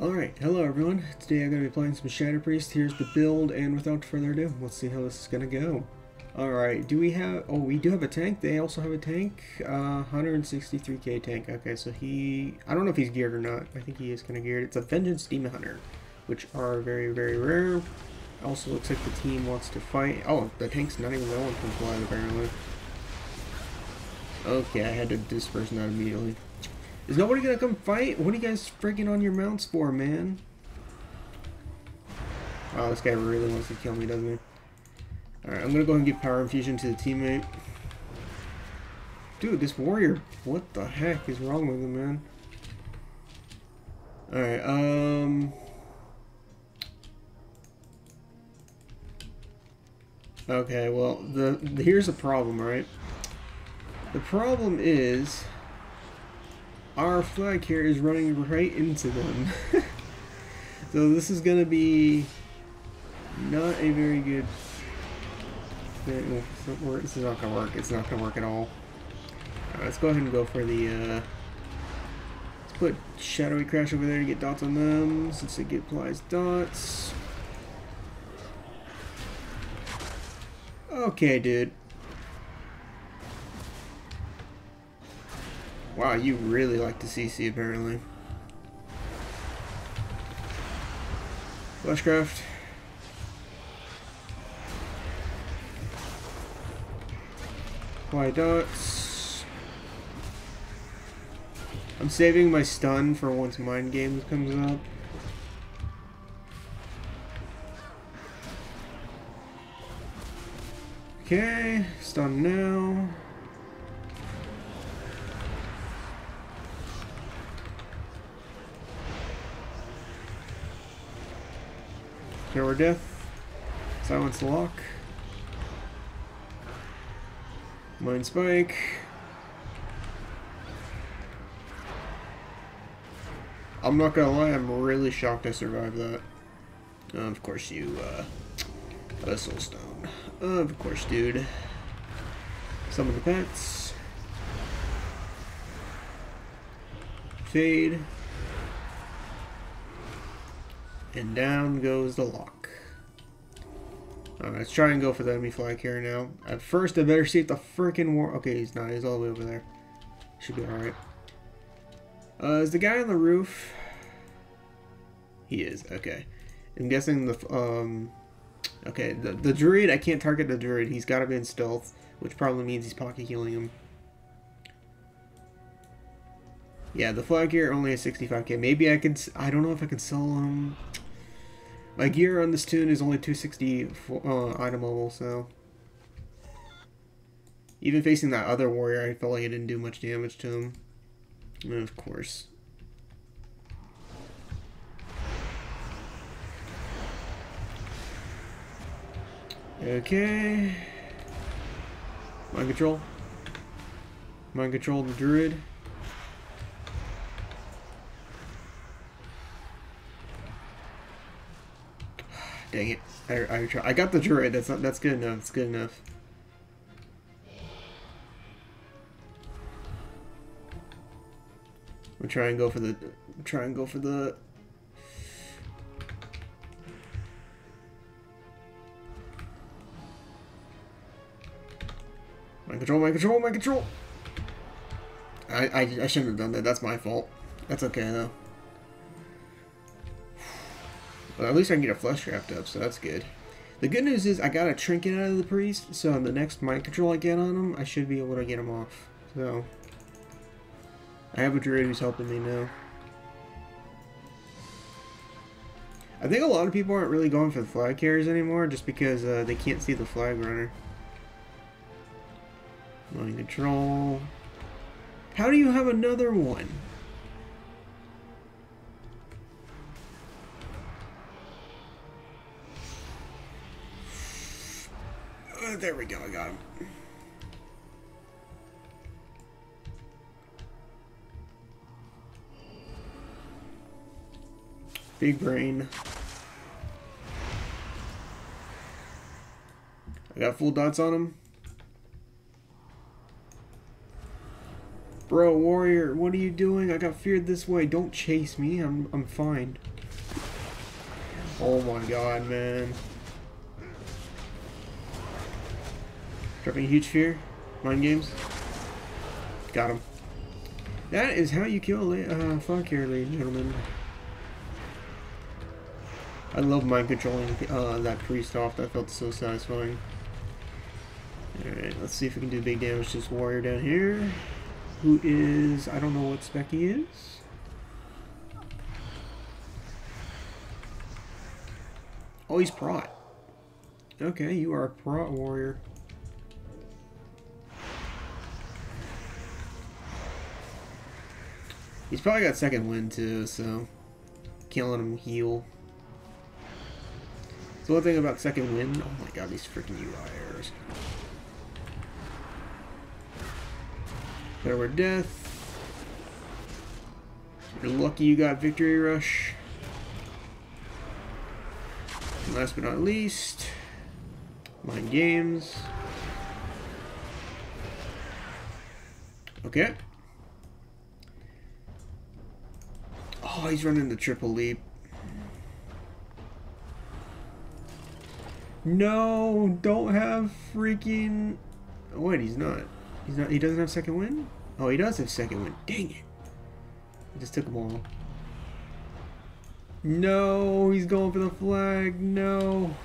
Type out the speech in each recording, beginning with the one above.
Alright, hello everyone. Today I'm going to be playing some Shadow Priest. Here's the build, and without further ado, let's see how this is going to go. Alright, do we have... Oh, we do have a tank. They also have a tank. Uh, 163k tank. Okay, so he... I don't know if he's geared or not. I think he is kind of geared. It's a Vengeance Demon Hunter, which are very, very rare. Also looks like the team wants to fight. Oh, the tank's not even going from flying, apparently. Okay, I had to disperse that immediately. Is nobody gonna come fight? What are you guys freaking on your mounts for, man? Wow, this guy really wants to kill me, doesn't he? Alright, I'm gonna go ahead and give power infusion to the teammate. Dude, this warrior, what the heck is wrong with him, man? Alright, um... Okay, well, the, the here's the problem, right? The problem is our flag carrier is running right into them. so this is going to be not a very good thing. This is not going to work. It's not going to work at all. all. Right, let's go ahead and go for the... Uh, let's put Shadowy Crash over there to get dots on them, since it applies dots. Okay, dude. Wow, you really like the CC apparently. Fleshcraft. White dots. I'm saving my stun for once Mind Games comes up. Okay, stun now. Cure Death. Silence the Lock. Mind Spike. I'm not gonna lie, I'm really shocked I survived that. Uh, of course you, uh, a soul stone. Uh, of course, dude. Some of the pets. Fade. And down goes the lock. Alright, let's try and go for the enemy flag carrier now. At first, I better see if the freaking war... Okay, he's not. He's all the way over there. Should be alright. Uh, is the guy on the roof? He is. Okay. I'm guessing the... um. Okay, the, the druid, I can't target the druid. He's got to be in stealth, which probably means he's pocket healing him. Yeah, the flag here only has 65k. Maybe I can... I don't know if I can sell him... Um, my gear on this toon is only 260 uh, item level, so... Even facing that other warrior, I felt like I didn't do much damage to him. And of course. Okay. Mind control. Mind control the druid. Dang it. I, I, try. I got the druid. That's not, that's good enough. It's good enough. We'll try and go for the try and go for the Mind control, mind control, mind control! I, I, I shouldn't have done that. That's my fault. That's okay, though. Well, at least I can get a Fleshcraft up, so that's good. The good news is I got a trinket out of the priest, so on the next mind control I get on him, I should be able to get him off. So, I have a druid who's helping me now. I think a lot of people aren't really going for the flag carriers anymore, just because uh, they can't see the flag runner. Mind control. How do you have another one? Uh, there we go, I got him. Big brain. I got full dots on him. Bro, warrior, what are you doing? I got feared this way. Don't chase me. I'm I'm fine. Oh my god, man. Dropping huge fear. Mind games. Got him. That is how you kill a uh, fuck here, ladies and gentlemen. I love mind controlling uh, that priest off. That felt so satisfying. Alright, let's see if we can do big damage to this warrior down here. Who is... I don't know what spec he is. Oh, he's prot. Okay, you are a prot warrior. He's probably got second wind too, so let him heal. The one thing about second wind, oh my god, these freaking UI errors. There were death. You're lucky you got victory rush. And last but not least, mind games. Okay. Oh, he's running the triple leap. No, don't have freaking. Oh, wait, he's not. He's not. He doesn't have second wind. Oh, he does have second wind. Dang it! I just took them all. No, he's going for the flag. No.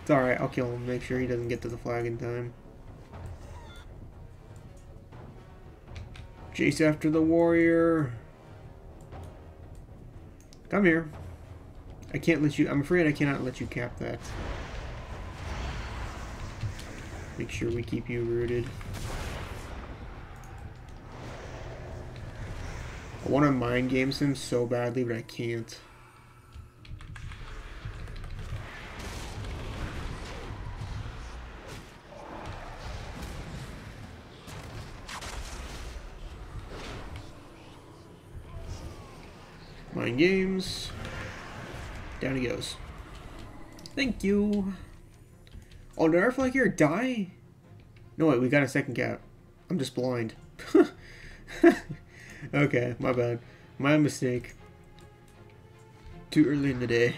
It's all right. I'll kill him. Make sure he doesn't get to the flag in time. Chase after the warrior. Come here. I can't let you. I'm afraid I cannot let you cap that. Make sure we keep you rooted. I want to mind games him so badly, but I can't. Mind games. Down he goes. Thank you. Oh, did our flag carrier die? No, wait, we got a second cap. I'm just blind. okay, my bad. My mistake. Too early in the day.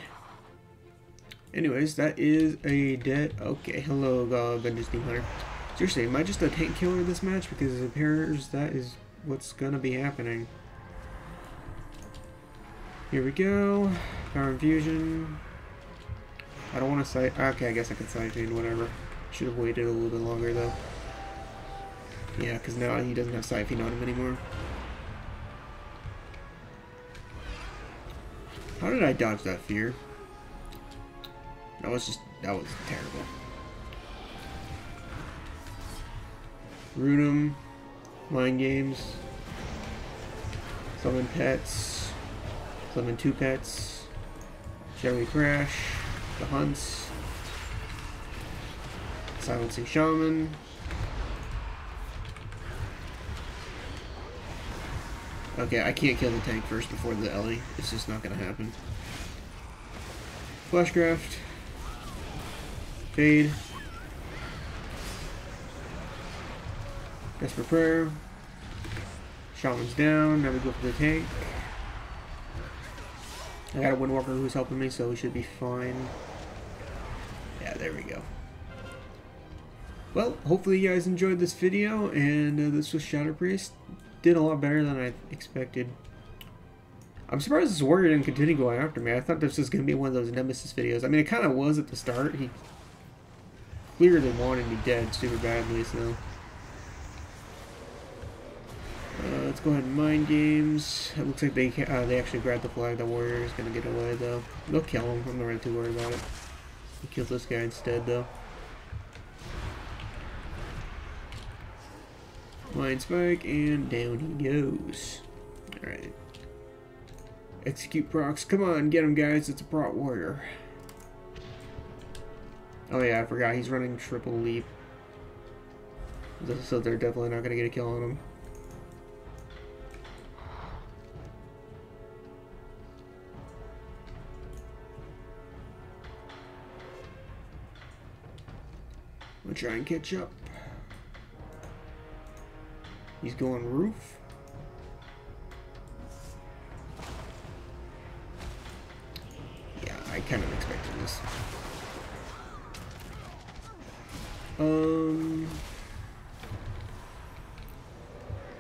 Anyways, that is a dead... Okay, hello, God, Vengeance Demon Hunter. Seriously, am I just a tank killer this match? Because it appears that is what's gonna be happening. Here we go. Power infusion. I don't want to sight. Okay, I guess I can chain, whatever. Should have waited a little bit longer, though. Yeah, because now he doesn't have Siphon on him anymore. How did I dodge that fear? That was just, that was terrible. Runum, Mind Games, Summon Pets, Summon Two Pets, Jerry Crash, the Hunts, Silencing Shaman, Okay, I can't kill the tank first before the Ellie. It's just not gonna happen. Fleshcraft. Fade. Desperate Prayer. Shaman's down. Now we go for the tank. I got a Windwalker who's helping me, so we should be fine. Yeah, there we go. Well, hopefully you guys enjoyed this video, and uh, this was Shadow Priest did a lot better than I expected. I'm surprised this warrior didn't continue going after me. I thought this was going to be one of those Nemesis videos. I mean, it kind of was at the start. He clearly wanted me dead super badly, so... let's go ahead and mind games. It looks like they uh, they actually grabbed the flag. The warrior is going to get away, though. They'll kill him. I'm not really too worried about it. He kills this guy instead, though. Mind Spike, and down he goes. Alright. Execute procs. Come on, get him, guys. It's a prot warrior. Oh yeah, I forgot. He's running triple leap. So they're definitely not going to get a kill on him. Try and catch up. He's going roof. Yeah, I kind of expected this. Um,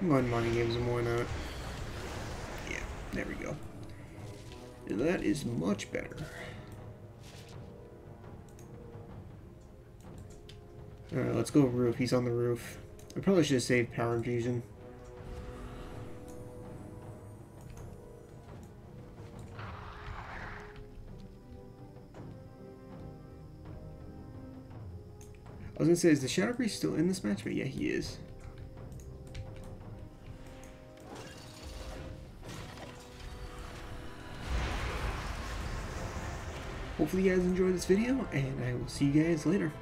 Mud money gives him why not? Yeah, there we go. That is much better. Alright, let's go roof. He's on the roof. I probably should have saved power infusion. I was gonna say, is the Shadow Priest still in this match? But yeah, he is. Hopefully you guys enjoyed this video, and I will see you guys later.